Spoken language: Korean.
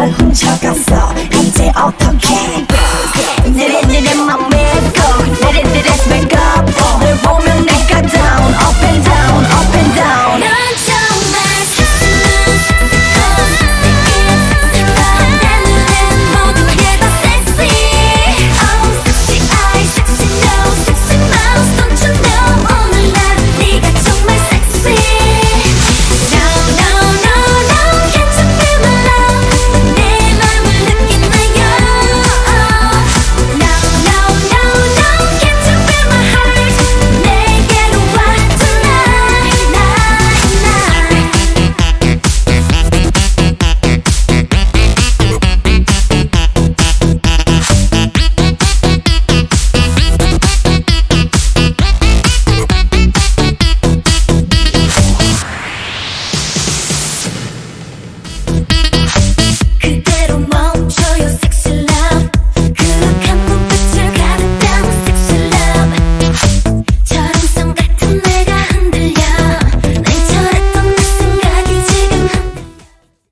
날 훔쳐갔어. 이제 어떡해?